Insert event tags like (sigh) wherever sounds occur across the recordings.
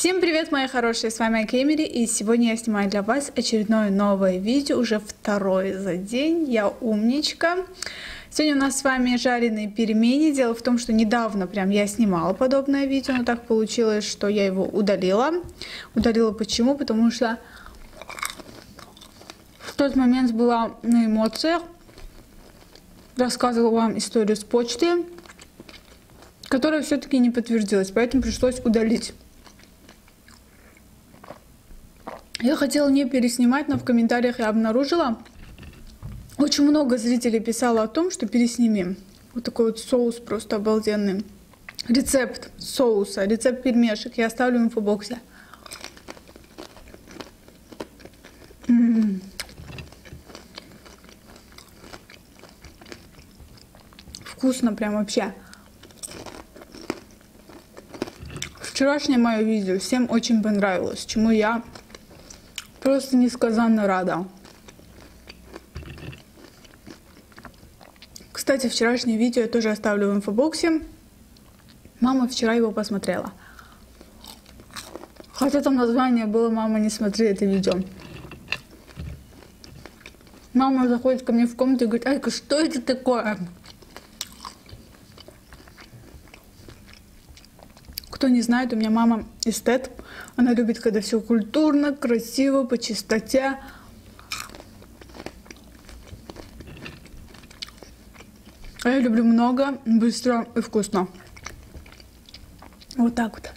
Всем привет, мои хорошие, с вами Акемери, и сегодня я снимаю для вас очередное новое видео, уже второе за день, я умничка. Сегодня у нас с вами жареные пельмени, дело в том, что недавно прям я снимала подобное видео, но так получилось, что я его удалила. Удалила почему? Потому что в тот момент была на эмоциях, рассказывала вам историю с почты, которая все-таки не подтвердилась, поэтому пришлось удалить. Я хотела не переснимать, но в комментариях я обнаружила, очень много зрителей писало о том, что переснимем. Вот такой вот соус просто обалденный. Рецепт соуса, рецепт пельмешек я оставлю в инфобоксе. М-м-м. Вкусно прям вообще. Вчерашнее мое видео всем очень понравилось, чему я Просто несказанно рада. Кстати, вчерашнее видео я тоже оставлю в инфобоксе. Мама вчера его посмотрела. Хотя там название было «Мама, не смотри это видео». Мама заходит ко мне в комнату и говорит, Айка, что это такое? Кто не знает, у меня мама эстет. Она любит, когда все культурно, красиво, по чистоте. А я люблю много, быстро и вкусно. Вот так вот.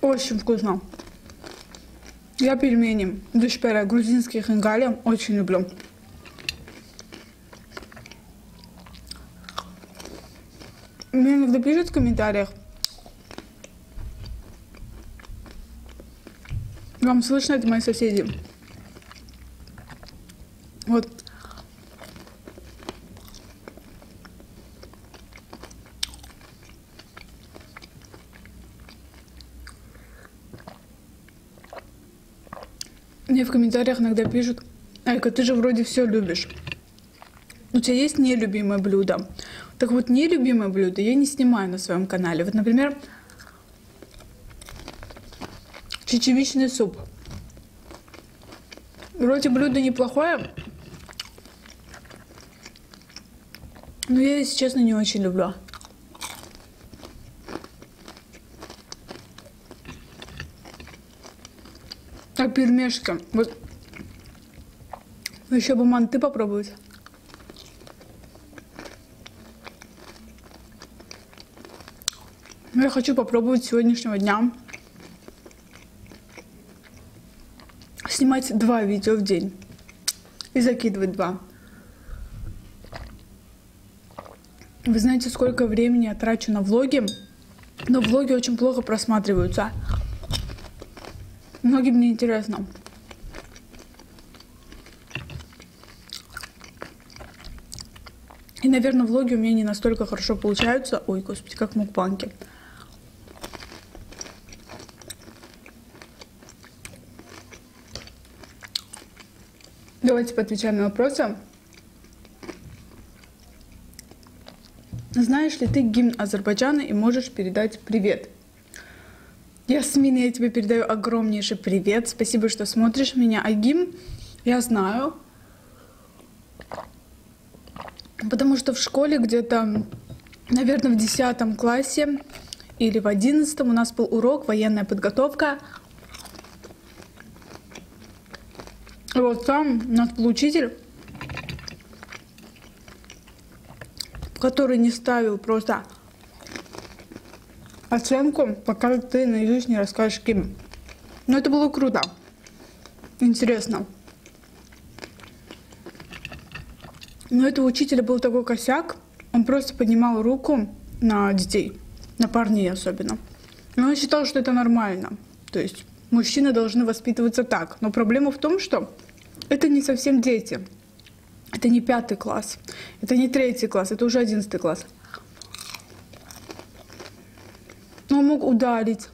Очень вкусно. Я пельмени душпера грузинских ингалия очень люблю. Пишут в комментариях. Вам слышно, это мои соседи. Вот. Мне в комментариях иногда пишут, Айка, ты же вроде все любишь. У тебя есть нелюбимое блюдо? Так вот, нелюбимое блюдо я не снимаю на своем канале. Вот, например, чечевичный суп. Вроде блюдо неплохое, но я, если честно, не очень люблю. А пельмешки. Вот еще бы манты попробовать. Я хочу попробовать сегодняшнего дня снимать два видео в день и закидывать два. Вы знаете, сколько времени я трачу на влоги, но влоги очень плохо просматриваются. Многим не интересно. И, наверное, влоги у меня не настолько хорошо получаются. Ой, господи, как мукбанки. Давайте поотвечаем на вопросы. Знаешь ли ты гимн Азербайджана и можешь передать привет? Ясмин, я тебе передаю огромнейший привет. Спасибо, что смотришь меня. А гимн я знаю. Потому что в школе где-то, наверное, в 10 классе или в 11 у нас был урок военная подготовка. Вот там нас был который не ставил просто оценку, пока ты наизусть не расскажешь кем. Но это было круто. Интересно. Но этого учителя был такой косяк. Он просто поднимал руку на детей, на парней особенно. И он считал, что это нормально. То есть мужчины должны воспитываться так. Но проблема в том, что это не совсем дети. Это не пятый класс. Это не третий класс. Это уже одиннадцатый класс. Он мог ударить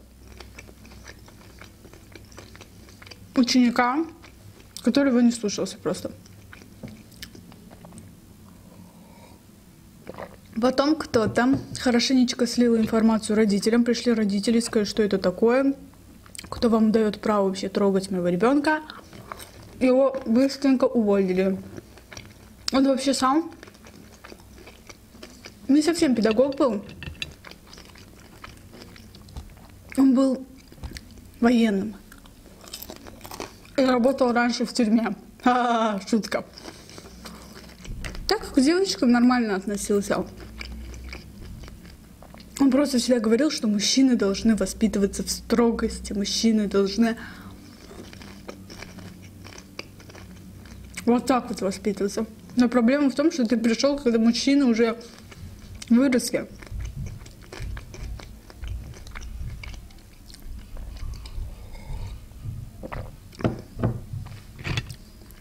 ученика, который его не слушался просто. Потом кто-то хорошенечко слил информацию родителям, пришли родители, сказали, что это такое, кто вам дает право вообще трогать моего ребенка. Его быстренько уволили. Он вообще сам не совсем педагог был. Он был военным. И работал раньше в тюрьме. Ха-ха, шутка. Так к девочкам нормально относился. Он просто всегда говорил, что мужчины должны воспитываться в строгости, мужчины должны вот так вот воспитываться. Но проблема в том, что ты пришел, когда мужчины уже выросли.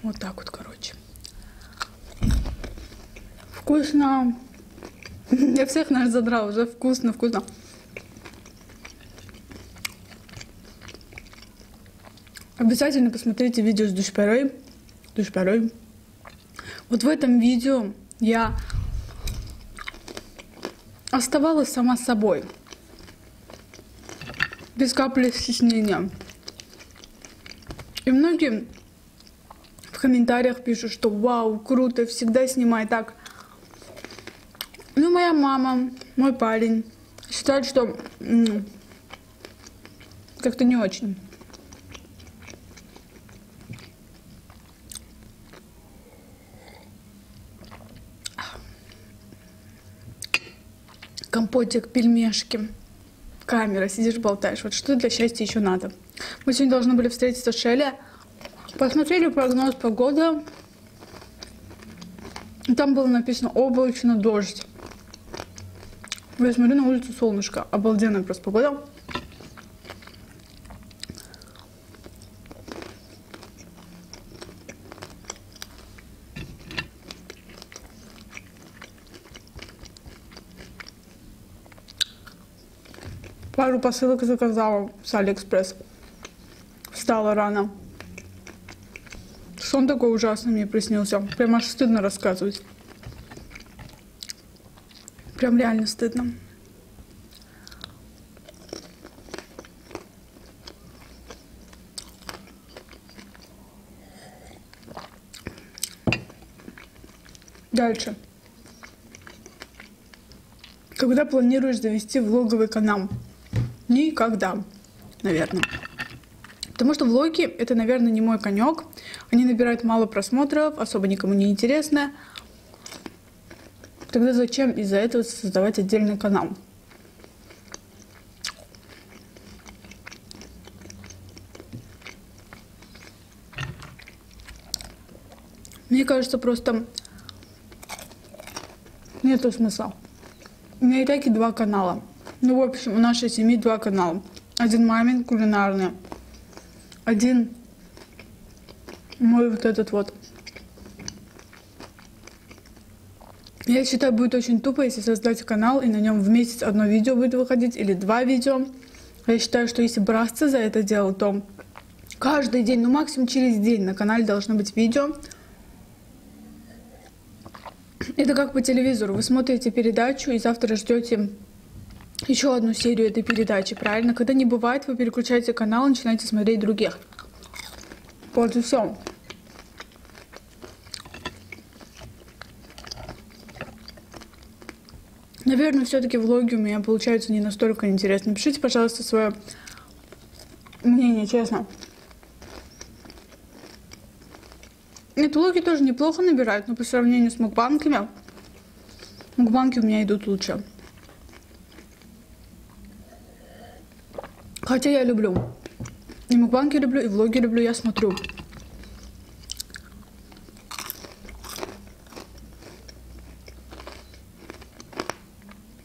Вот так вот, короче. Вкусно. Я всех, наверное, задрал. Уже вкусно, вкусно. Обязательно посмотрите видео с душперой. Душперой. Вот в этом видео я оставалась сама собой. Без капли стеснения. И многие в комментариях пишут, что вау, круто, всегда снимай так. Ну, моя мама, мой парень считают, что как-то не очень. Компотик, пельмешки. Камера, сидишь, болтаешь. Вот что для счастья еще надо. Мы сегодня должны были встретиться с Шелли. Посмотрели прогноз погоды. Там было написано облачно, дождь. Я смотрю на улицу солнышко. Обалденная просто погода. Пару посылок заказала с Алиэкспресс. Встала рано. Сон такой ужасный мне приснился. Прям аж стыдно рассказывать. Прям реально стыдно. Дальше. Когда планируешь завести влоговый канал? Никогда, наверное. Потому что влоги это, наверное, не мой конек. Они набирают мало просмотров, особо никому не интересно. Тогда зачем из-за этого создавать отдельный канал? Мне кажется, просто нету смысла. У меня и так и два канала. Ну, в общем, у нашей семьи два канала. Один мамин кулинарный, один мой вот этот вот. Я считаю, будет очень тупо, если создать канал, и на нем в месяц одно видео будет выходить, или два видео. Я считаю, что если браться за это дело, то каждый день, ну максимум через день на канале должно быть видео. Это как по телевизору. Вы смотрите передачу и завтра ждете еще одну серию этой передачи, правильно? Когда не бывает, вы переключаете канал и начинаете смотреть других. Вот и все. Наверное, все-таки влоги у меня получаются не настолько интересны. Пишите, пожалуйста, свое мнение, честно. Нет, влоги тоже неплохо набирают, но по сравнению с мукбанками, мукбанки у меня идут лучше. Хотя я люблю. И мукбанки люблю, и влоги люблю, я смотрю.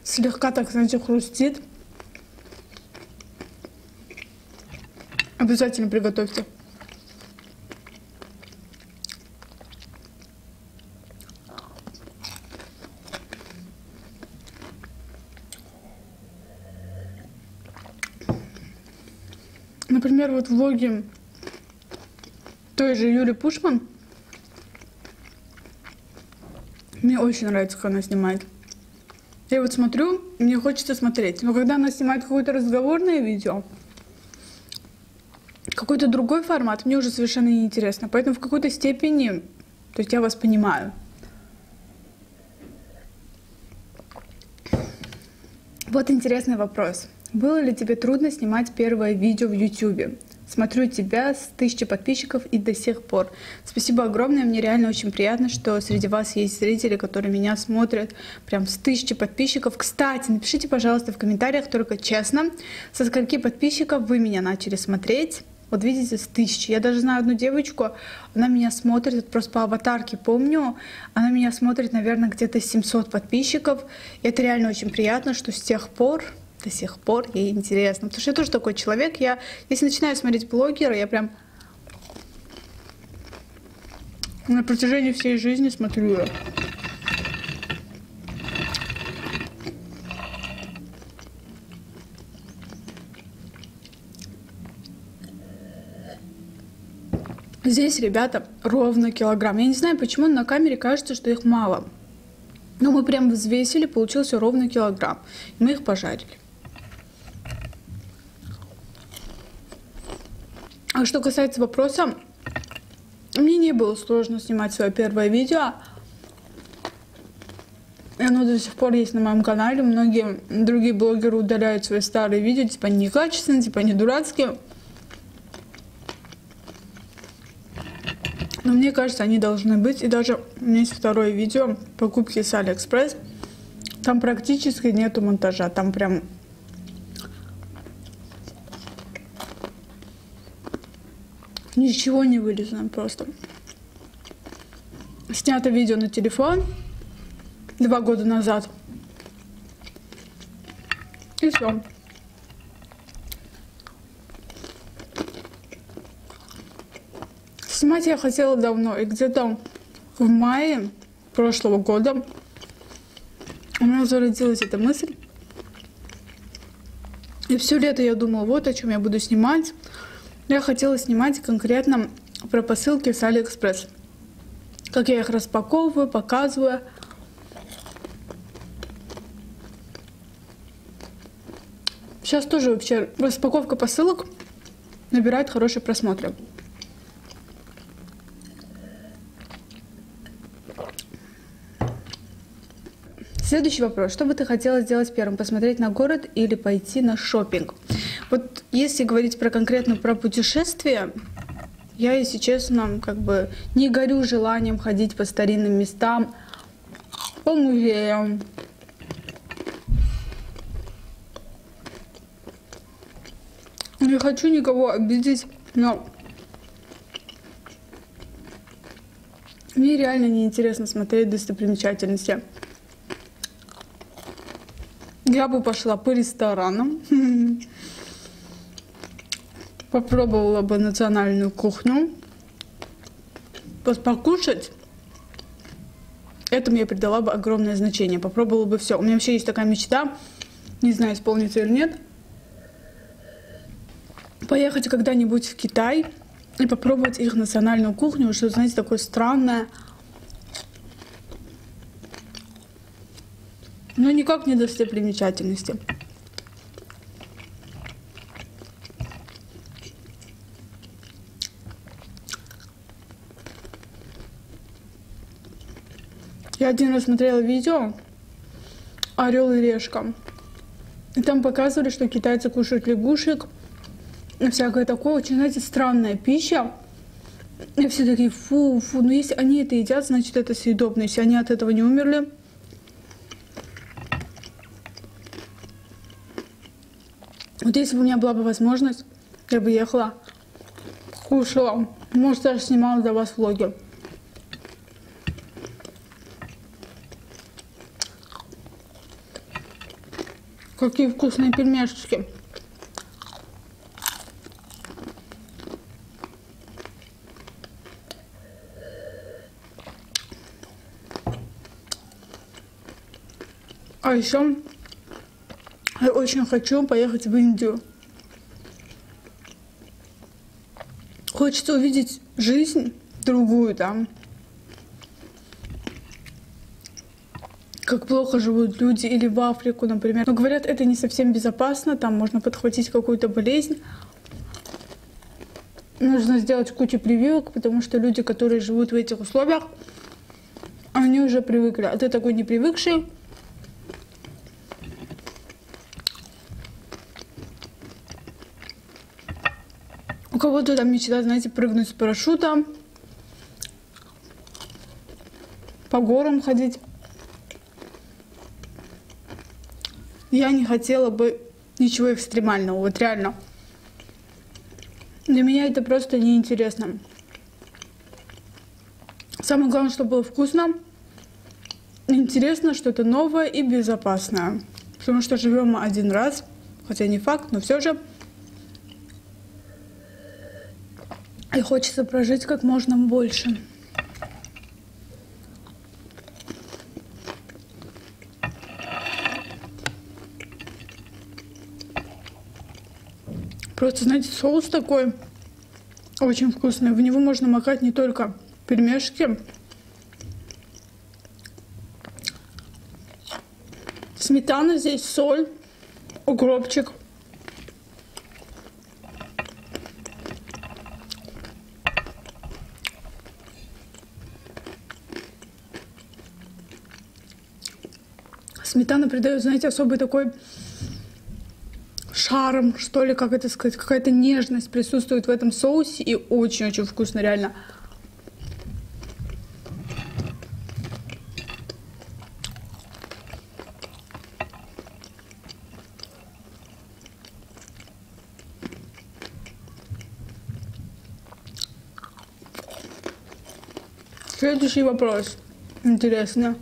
Слегка так, знаете, хрустит. Обязательно приготовьте. Например, вот влоги той же Юли Пушман. Мне очень нравится, как она снимает. Я вот смотрю, мне хочется смотреть. Но когда она снимает какое-то разговорное видео, какой-то другой формат, мне уже совершенно неинтересно. Поэтому в какой-то степени, то есть я вас понимаю. Вот интересный вопрос. Было ли тебе трудно снимать первое видео в YouTube? Смотрю тебя с тысячи подписчиков и до сих пор. Спасибо огромное, мне реально очень приятно, что среди вас есть зрители, которые меня смотрят прям с тысячи подписчиков. Кстати, напишите, пожалуйста, в комментариях только честно, со скольки подписчиков вы меня начали смотреть. Вот видите, с тысячи. Я даже знаю одну девочку, она меня смотрит, просто по аватарке помню, она меня смотрит, наверное, где-то 700 подписчиков. И это реально очень приятно, что с тех пор до сих пор ей интересно. Потому что я тоже такой человек. Я, если начинаю смотреть блогера, я прям на протяжении всей жизни смотрю Здесь, ребята, ровно килограмм. Я не знаю, почему на камере кажется, что их мало. Но мы прям взвесили, получился ровно килограмм. Мы их пожарили. А что касается вопроса, мне не было сложно снимать свое первое видео. И оно до сих пор есть на моем канале. Многие другие блогеры удаляют свои старые видео, типа они некачественные, типа они дурацкие. Но мне кажется, они должны быть. И даже у меня есть второе видео покупки с Алиэкспресс. Там практически нету монтажа. Там прям Ничего не вырезано просто. Снято видео на телефон два года назад. И все. Снимать я хотела давно, и где-то в мае прошлого года у меня зародилась эта мысль. И все лето я думала, вот о чем я буду снимать. Я хотела снимать конкретно про посылки с Алиэкспресс. Как я их распаковываю, показываю. Сейчас тоже вообще распаковка посылок набирает хорошие просмотры. Следующий вопрос. Что бы ты хотела сделать первым? Посмотреть на город или пойти на шопинг? Вот если говорить про конкретно про путешествия, я, если честно, как бы не горю желанием ходить по старинным местам, по музеям. Не хочу никого обидеть, но мне реально неинтересно смотреть достопримечательности. Я бы пошла по ресторанам, (laughs) попробовала бы национальную кухню, покушать. Этому я придала бы огромное значение. Попробовала бы все. У меня вообще есть такая мечта, не знаю, исполнится или нет, поехать когда-нибудь в Китай и попробовать их национальную кухню, что, знаете, такое странное, Но никак не достопримечательности. Я один раз смотрела видео «Орел и решка». И там показывали, что китайцы кушают лягушек и всякое такое. Очень, знаете, странная пища. И все такие, фу, фу. Но если они это едят, значит, это съедобно. Если они от этого не умерли, Вот если бы у меня была бы возможность, я бы ехала, кушала, может, даже снимала для вас влоги. Какие вкусные пельмешечки. А еще я очень хочу поехать в Индию. Хочется увидеть жизнь другую там. Как плохо живут люди, или в Африку, например. Но говорят, это не совсем безопасно, там можно подхватить какую-то болезнь. Нужно сделать кучу прививок, потому что люди, которые живут в этих условиях, они уже привыкли. А ты такой не привыкший, У кого-то там мечта, знаете, прыгнуть с парашюта, по горам ходить. Я не хотела бы ничего экстремального, вот реально. Для меня это просто неинтересно. Самое главное, чтобы было вкусно, интересно, что-то новое и безопасное. Потому что живем мы один раз, хотя не факт, но все же. И хочется прожить как можно больше. Просто, знаете, соус такой очень вкусный. В него можно макать не только пельмешки, сметана здесь, соль, укропчик. Сметана придает, знаете, особый такой шаром, что ли, как это сказать, какая-то нежность присутствует в этом соусе и очень-очень вкусно, реально. Следующий вопрос. Интересно.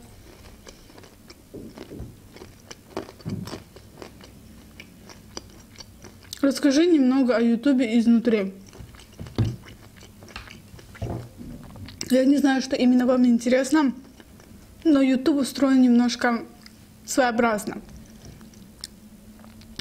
Расскажи немного о Ютубе изнутри. Я не знаю, что именно вам интересно, но YouTube устроен немножко своеобразно.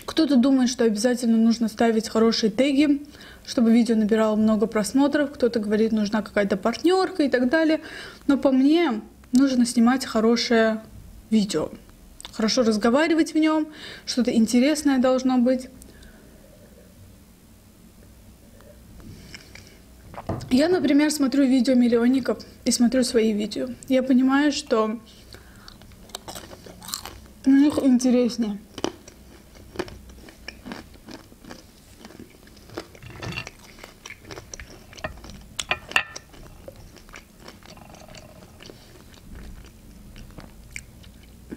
Кто-то думает, что обязательно нужно ставить хорошие теги, чтобы видео набирало много просмотров. Кто-то говорит, нужна какая-то партнерка и так далее. Но по мне нужно снимать хорошее видео. Хорошо разговаривать в нем, что-то интересное должно быть. Я, например, смотрю видео миллионников и смотрю свои видео. Я понимаю, что у них интереснее.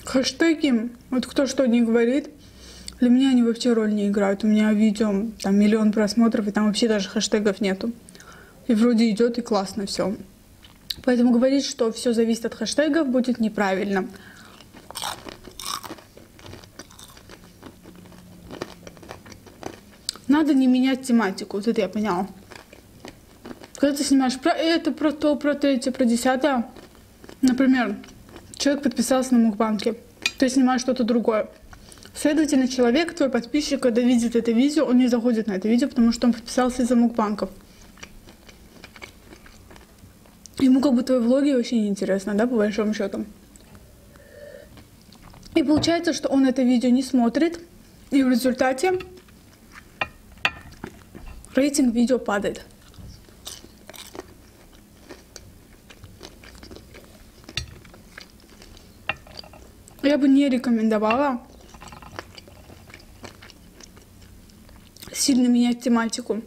Хэштеги, вот кто что не говорит, для меня они вообще роль не играют. У меня видео, там миллион просмотров, и там вообще даже хэштегов нету. И вроде идет и классно все. Поэтому говорить, что все зависит от хэштегов, будет неправильно. Надо не менять тематику, вот это я поняла. Когда ты снимаешь про это, про то, про третье, про десятое, например, человек подписался на мукбанке, ты снимаешь что-то другое. Следовательно, человек, твой подписчик, когда видит это видео, он не заходит на это видео, потому что он подписался из-за мукбанков. Как бы твои влоги вообще не интересно, да, по большому счету. И получается, что он это видео не смотрит, и в результате рейтинг видео падает. Я бы не рекомендовала сильно менять тематику.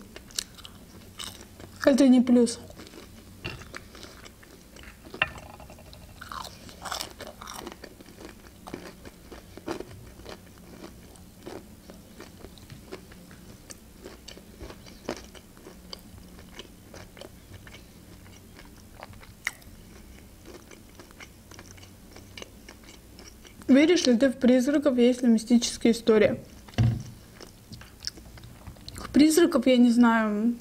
Это не плюс. В призраков, есть ли мистические истории? Призраков я не знаю,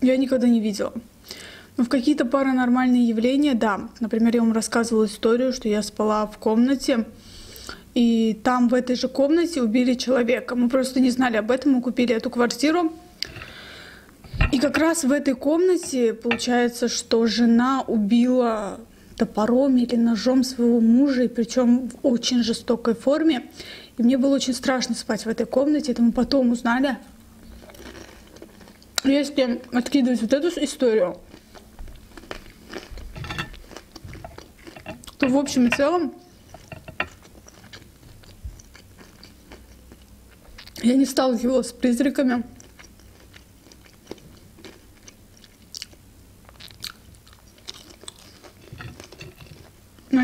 я никогда не видела. Но в какие-то паранормальные явления, да. Например, я вам рассказывала историю, что я спала в комнате, и там в этой же комнате убили человека. Мы просто не знали об этом, мы купили эту квартиру. И как раз в этой комнате получается, что жена убила топором или ножом своего мужа, и причем в очень жестокой форме. И мне было очень страшно спать в этой комнате, это мы потом узнали. Если откидывать вот эту историю, то в общем и целом я не сталкивалась с призраками.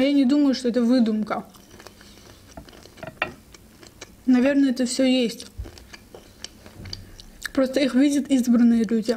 Но я не думаю, что это выдумка. Наверное, это все есть. Просто их видят избранные люди.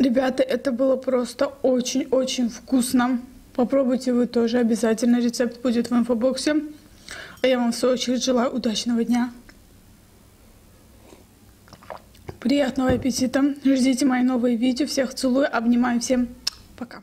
Ребята, это было просто очень-очень вкусно. Попробуйте вы тоже обязательно. Рецепт будет в инфобоксе. А я вам в свою очередь желаю удачного дня. Приятного аппетита. Ждите мои новые видео. Всех целую, обнимаю. Всем пока.